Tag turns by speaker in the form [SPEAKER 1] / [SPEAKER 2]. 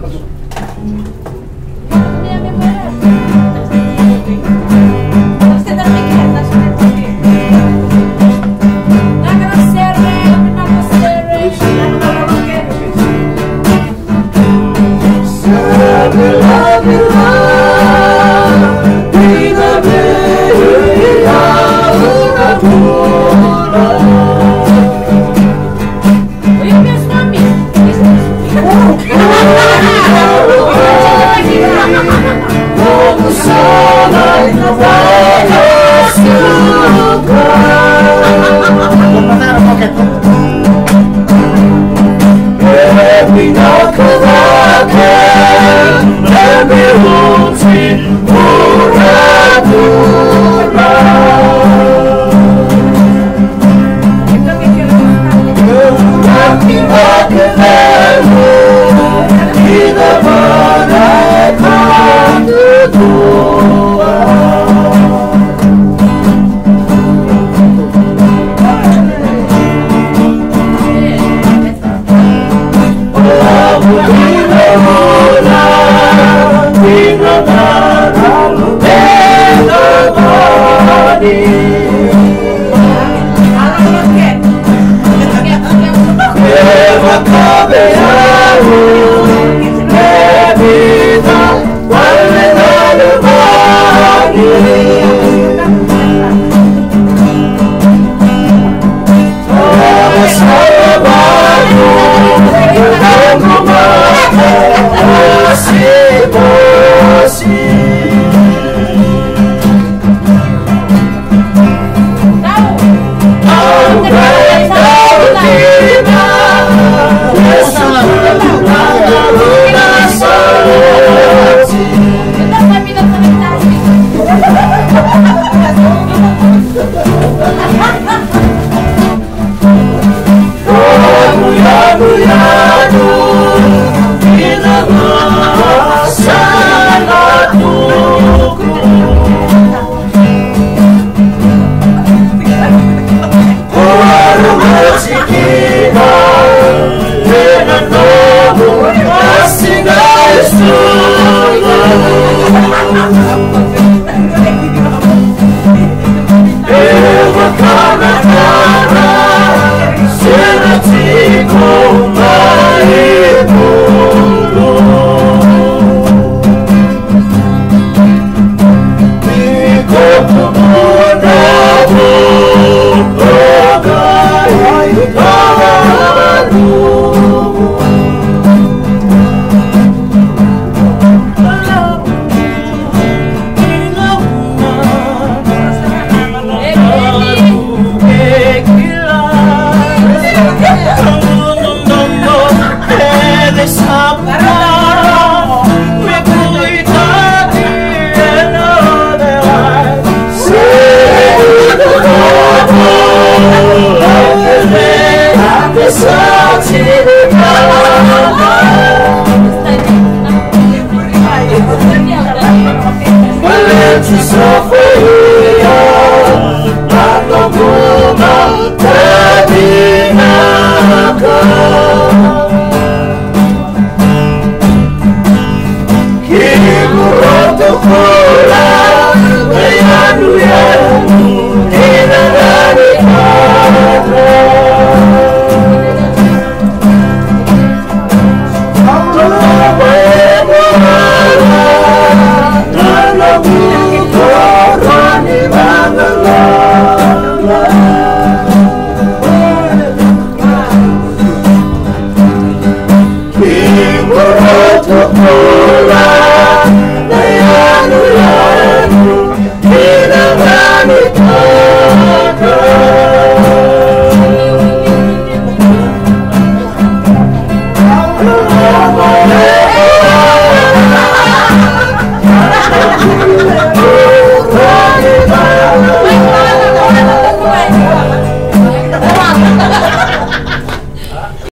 [SPEAKER 1] 家族。Welcome. Lord. what you. Jehovah.